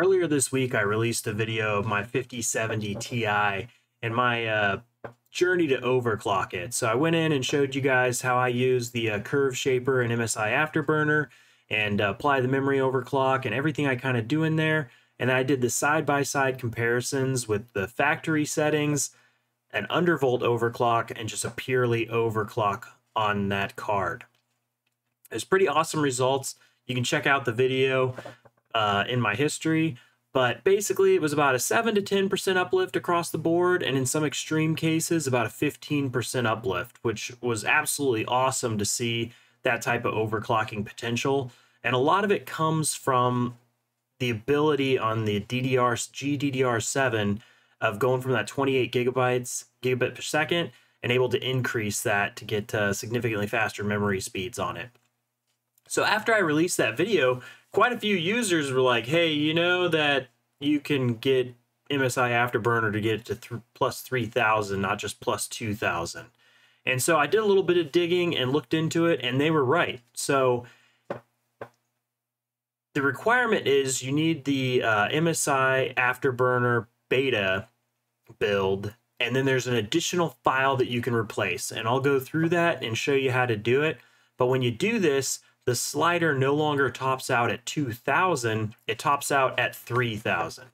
Earlier this week, I released a video of my 5070 Ti and my uh, journey to overclock it. So I went in and showed you guys how I use the uh, Curve Shaper and MSI Afterburner and uh, apply the memory overclock and everything I kind of do in there. And I did the side-by-side -side comparisons with the factory settings, an undervolt overclock, and just a purely overclock on that card. It's pretty awesome results. You can check out the video uh, in my history. But basically, it was about a 7 to 10% uplift across the board, and in some extreme cases, about a 15% uplift, which was absolutely awesome to see that type of overclocking potential. And a lot of it comes from the ability on the DDR GDDR7 of going from that 28 gigabytes gigabit per second and able to increase that to get uh, significantly faster memory speeds on it. So after I released that video, quite a few users were like, hey, you know that you can get MSI Afterburner to get it to th plus 3000, not just plus 2000. And so I did a little bit of digging and looked into it, and they were right. So the requirement is you need the uh, MSI Afterburner beta build, and then there's an additional file that you can replace. And I'll go through that and show you how to do it. But when you do this, the slider no longer tops out at 2000, it tops out at 3000.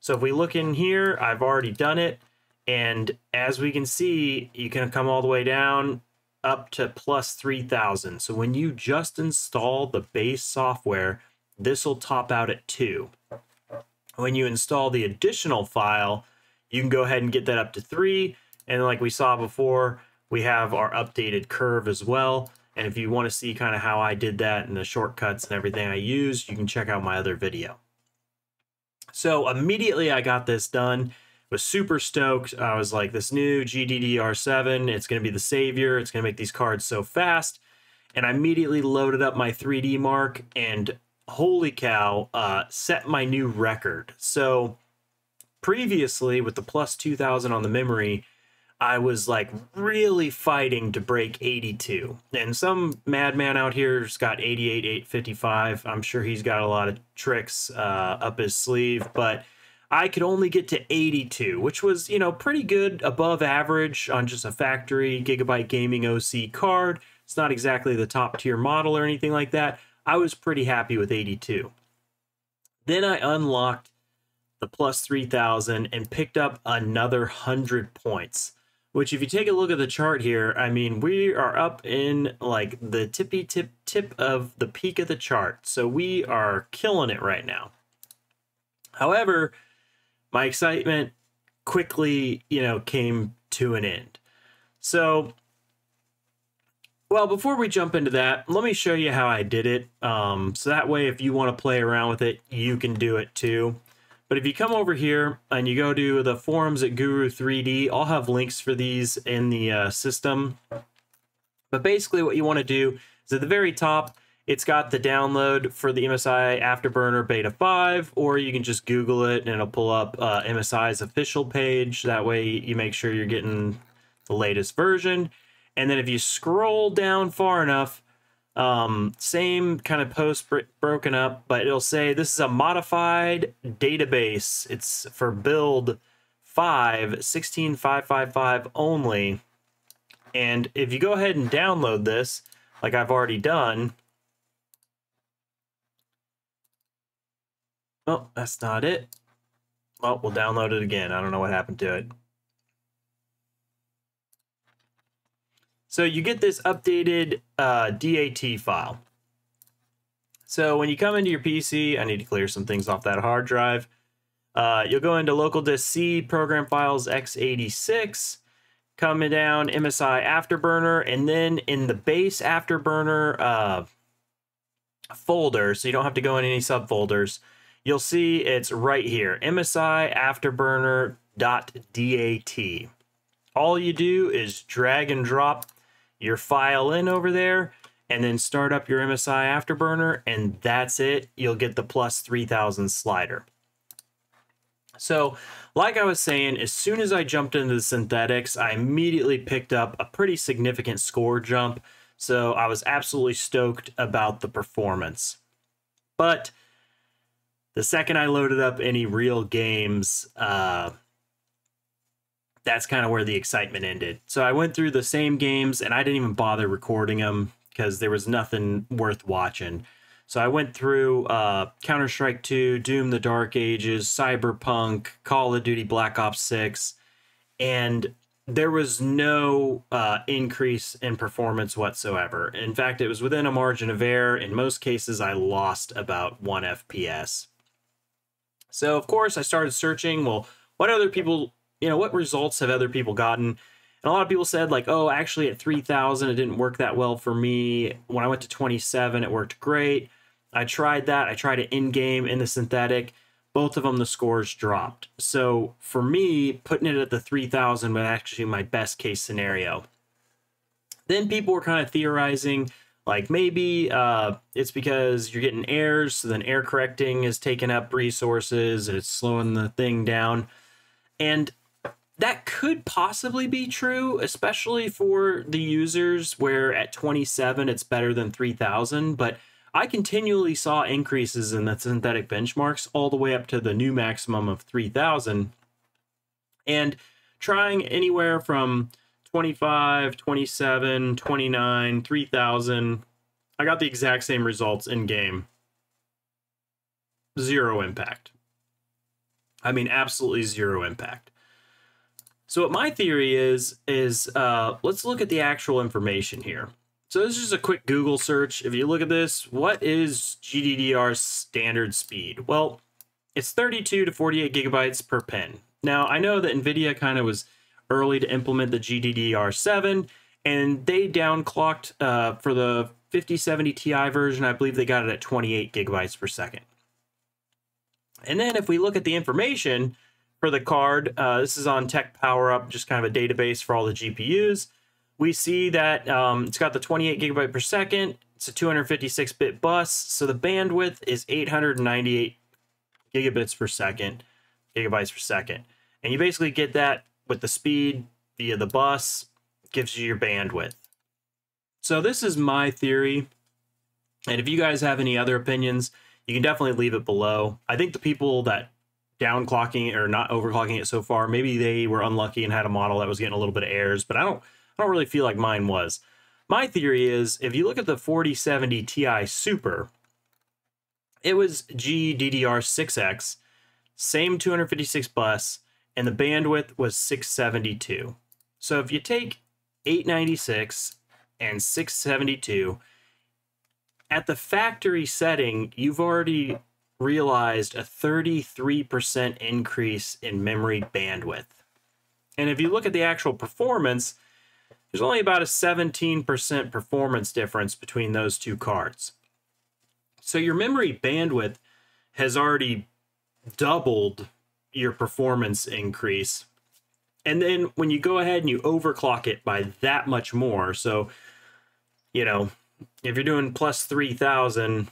So if we look in here, I've already done it. And as we can see, you can come all the way down up to plus 3000. So when you just install the base software, this will top out at 2. When you install the additional file, you can go ahead and get that up to 3. And like we saw before, we have our updated curve as well. And if you want to see kind of how I did that and the shortcuts and everything I used, you can check out my other video. So immediately I got this done. Was super stoked. I was like, this new GDDR7, it's going to be the savior. It's going to make these cards so fast. And I immediately loaded up my 3DMark and holy cow, uh, set my new record. So previously with the plus 2000 on the memory, I was like really fighting to break 82. And some madman out here's got 88, 855. I'm sure he's got a lot of tricks uh, up his sleeve, but I could only get to 82, which was, you know, pretty good above average on just a factory Gigabyte Gaming OC card. It's not exactly the top tier model or anything like that. I was pretty happy with 82. Then I unlocked the plus 3000 and picked up another 100 points which if you take a look at the chart here, I mean, we are up in like the tippy tip tip of the peak of the chart. So we are killing it right now. However, my excitement quickly, you know, came to an end. So, well, before we jump into that, let me show you how I did it. Um, so that way, if you want to play around with it, you can do it too. But if you come over here and you go to the forums at Guru3D, I'll have links for these in the uh, system. But basically what you want to do is at the very top, it's got the download for the MSI Afterburner Beta 5, or you can just Google it and it'll pull up uh, MSI's official page. That way you make sure you're getting the latest version. And then if you scroll down far enough, um, same kind of post broken up, but it'll say this is a modified database. It's for build 5, 16555 only. And if you go ahead and download this, like I've already done, oh, that's not it. Well, we'll download it again. I don't know what happened to it. So you get this updated uh, DAT file. So when you come into your PC, I need to clear some things off that hard drive. Uh, you'll go into local disk C, program files x86, coming down MSI Afterburner, and then in the base Afterburner uh, folder, so you don't have to go in any subfolders, you'll see it's right here, MSI Afterburner.dat. All you do is drag and drop your file in over there and then start up your MSI Afterburner and that's it. You'll get the plus 3000 slider. So like I was saying, as soon as I jumped into the synthetics, I immediately picked up a pretty significant score jump. So I was absolutely stoked about the performance. But the second I loaded up any real games, uh, that's kind of where the excitement ended. So I went through the same games and I didn't even bother recording them because there was nothing worth watching. So I went through uh, Counter Strike 2, Doom the Dark Ages, Cyberpunk, Call of Duty Black Ops 6, and there was no uh, increase in performance whatsoever. In fact, it was within a margin of error. In most cases, I lost about one FPS. So, of course, I started searching. Well, what other people, you know, what results have other people gotten? And a lot of people said, like, oh, actually at 3000, it didn't work that well for me. When I went to 27, it worked great. I tried that. I tried it in game in the synthetic. Both of them, the scores dropped. So for me, putting it at the 3000 was actually my best case scenario. Then people were kind of theorizing, like maybe uh, it's because you're getting errors, so then error correcting is taking up resources it's slowing the thing down. And that could possibly be true, especially for the users where at 27 it's better than 3000. But I continually saw increases in the synthetic benchmarks all the way up to the new maximum of 3000. And trying anywhere from 25, 27, 29, 3000, I got the exact same results in game. Zero impact. I mean, absolutely zero impact. So what my theory is, is uh, let's look at the actual information here. So this is just a quick Google search. If you look at this, what is GDDR's standard speed? Well, it's 32 to 48 gigabytes per pin. Now, I know that NVIDIA kind of was early to implement the GDDR7, and they downclocked uh, for the 5070 Ti version. I believe they got it at 28 gigabytes per second. And then if we look at the information for the card, uh, this is on TechPowerUp, just kind of a database for all the GPUs we see that um, it's got the 28 gigabyte per second. It's a 256 bit bus. So the bandwidth is 898 gigabits per second, gigabytes per second. And you basically get that with the speed via the bus, gives you your bandwidth. So this is my theory. And if you guys have any other opinions, you can definitely leave it below. I think the people that downclocking or not overclocking it so far, maybe they were unlucky and had a model that was getting a little bit of errors, but I don't I don't really feel like mine was. My theory is if you look at the 4070 Ti Super, it was GDDR6X, same 256 bus, and the bandwidth was 672. So if you take 896 and 672, at the factory setting, you've already realized a 33% increase in memory bandwidth. And if you look at the actual performance, there's only about a 17% performance difference between those two cards. So your memory bandwidth has already doubled your performance increase. And then when you go ahead and you overclock it by that much more, so, you know, if you're doing plus 3000,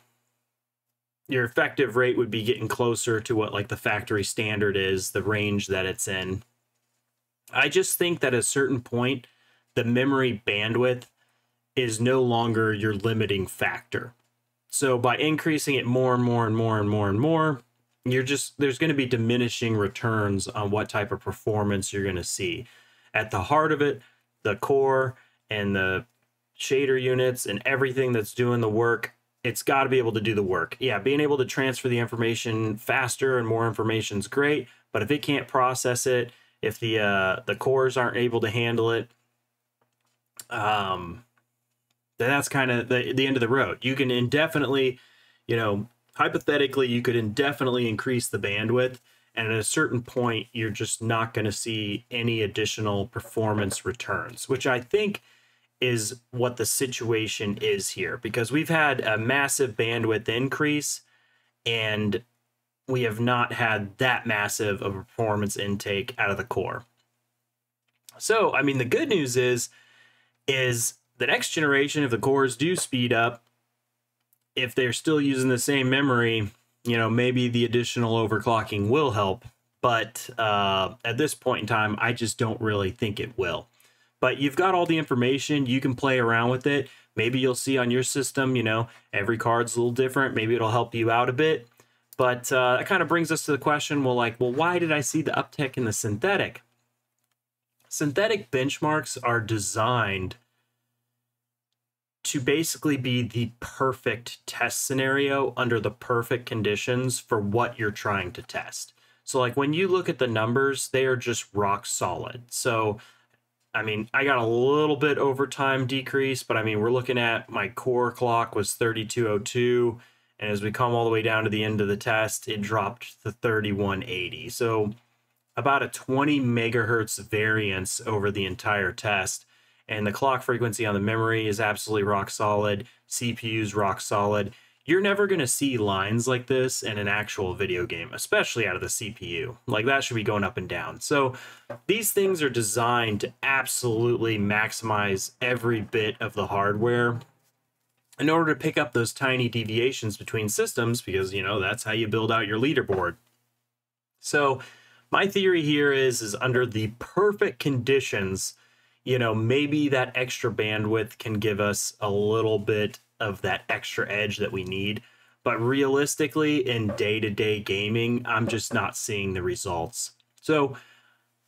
your effective rate would be getting closer to what like the factory standard is, the range that it's in. I just think that at a certain point, the memory bandwidth is no longer your limiting factor. So by increasing it more and more and more and more and more, you're just there's going to be diminishing returns on what type of performance you're going to see. At the heart of it, the core and the shader units and everything that's doing the work, it's got to be able to do the work. Yeah, being able to transfer the information faster and more information is great, but if it can't process it, if the uh, the cores aren't able to handle it, um, then that's kind of the, the end of the road. You can indefinitely, you know, hypothetically, you could indefinitely increase the bandwidth. And at a certain point, you're just not going to see any additional performance returns, which I think is what the situation is here because we've had a massive bandwidth increase and we have not had that massive of a performance intake out of the core. So, I mean, the good news is is the next generation, if the cores do speed up, if they're still using the same memory, you know, maybe the additional overclocking will help. But uh, at this point in time, I just don't really think it will. But you've got all the information, you can play around with it. Maybe you'll see on your system, you know, every card's a little different. Maybe it'll help you out a bit. But uh, that kind of brings us to the question well, like, well, why did I see the uptick in the synthetic? Synthetic benchmarks are designed to basically be the perfect test scenario under the perfect conditions for what you're trying to test. So, like, when you look at the numbers, they are just rock solid. So, I mean, I got a little bit over time decrease, but I mean, we're looking at my core clock was 3202 and as we come all the way down to the end of the test, it dropped to 3180. So about a 20 megahertz variance over the entire test. And the clock frequency on the memory is absolutely rock solid. CPU's rock solid. You're never going to see lines like this in an actual video game, especially out of the CPU. Like that should be going up and down. So these things are designed to absolutely maximize every bit of the hardware in order to pick up those tiny deviations between systems because you know that's how you build out your leaderboard so my theory here is is under the perfect conditions you know maybe that extra bandwidth can give us a little bit of that extra edge that we need but realistically in day-to-day gaming i'm just not seeing the results so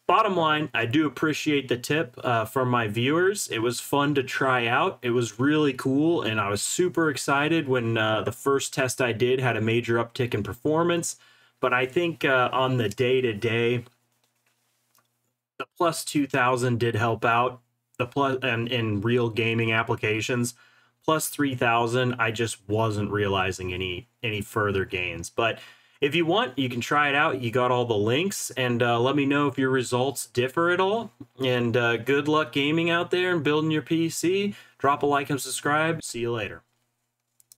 bottom line, I do appreciate the tip uh, from my viewers. It was fun to try out. It was really cool, and I was super excited when uh, the first test I did had a major uptick in performance. But I think uh, on the day to day, the plus 2000 did help out. The plus and in real gaming applications, plus 3000, I just wasn't realizing any any further gains. But if you want, you can try it out. You got all the links, and uh, let me know if your results differ at all. And uh, good luck gaming out there and building your PC. Drop a like and subscribe. See you later.